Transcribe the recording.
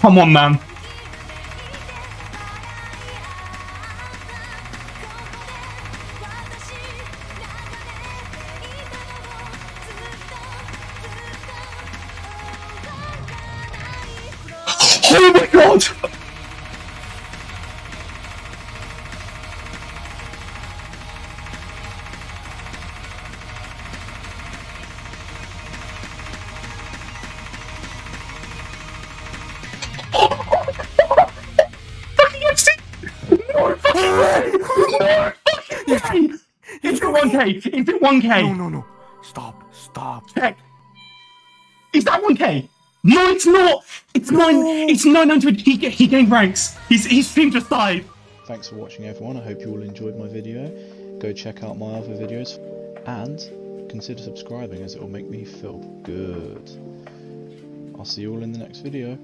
Come on, man. Oh my god! Way! Is it 1k? Is it 1k? No, no, no. Stop, stop. Check. Is that 1k? No, it's not! It's nine. It's 900. He, he gained ranks. His, his stream just died. Thanks for watching everyone, I hope you all enjoyed my video. Go check out my other videos and consider subscribing as it will make me feel good. I'll see you all in the next video.